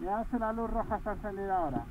Ya hace la luz roja está encendida ahora.